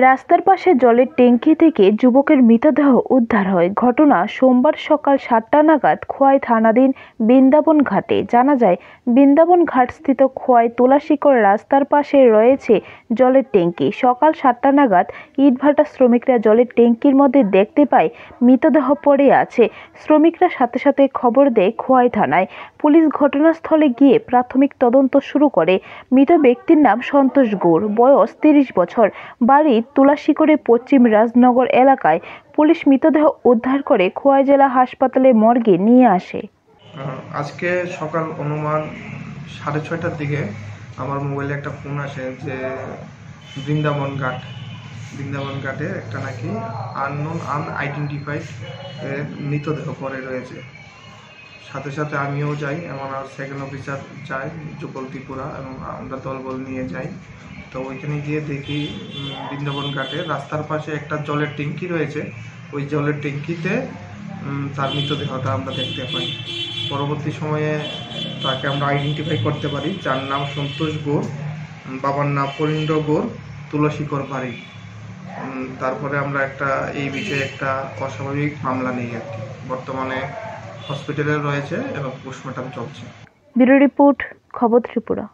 রাস্তার পাশে জলের ট্যাঙ্কি থেকে যুবকের মৃতদেহ উদ্ধার হয়। ঘটনা সোমবার সকাল সাতটা নাগাদ খোয়াই থানাধীন বৃন্দাবন ঘাটে। জানা যায়, বৃন্দাবন ঘাটস্থিত খোয়াই তুলাশিকর রাস্তার পাশে রয়েছে জলের ট্যাঙ্কি। সকাল সাতটা নাগাদ ইটভাটা শ্রমিকরা জলের ট্যাঙ্কির মধ্যে দেখতে পায়, মৃতদেহ পড়ে আছে। শ্রমিকরা সাথে সাথে খবর দেয় খোয়াই থানায়। পুলিশ ঘটনাস্থলে গিয়ে প্রাথমিক তদন্ত শুরু করে। মৃত ব্যক্তির নাম সন্তোষ গৌড়। বয়স তিরিশ বছর। বাড়ি তুলাশিকরে পশ্চিম রাজনগর এলাকায় পুলিশ মৃতদেহ উদ্ধার করে খোয়াই জেলা হাসপাতালে মর্গে নিয়ে আসে। আজকে সকাল অনুমান সাড়ে ছয়টার দিকে আমার মোবাইলে একটা ফোন আসে যে বৃন্দাবন ঘাট, বৃন্দাবন ঘাটে একটা নাকি আননোন আনআইডেন্টিফাইড মৃতদেহ পরে রয়েছে। সাথে সাথে আমিও যাই আর সেকেন্ড অফিসার যাই যুগল ত্রিপুরা এবং আমরা দলবল নিয়ে যাই। তো ওইখানে গিয়ে দেখি বৃন্দাবন ঘাটে। রাস্তার পাশে একটা জলের ট্যাঙ্কি রয়েছে। ওই জলের ট্যাঙ্কিতে তার মৃতদেহটা আমরা দেখতে পাই। পরবর্তী সময়ে তাকে আমরা আইডেন্টিফাই করতে পারি। যার নাম সন্তোষ গোর বাবার নাম পরিন্দ্র গোর, তুলসীকর বাড়ি। তারপরে আমরা একটা, এই বিষয়ে একটা অস্বাভাবিক মামলা নিই আর কি। বর্তমানে হসপিটালে রয়েছে এবং পোস্টমর্টম চলছে। ব্যুরো রিপোর্ট, খবর ত্রিপুরা।